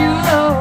you love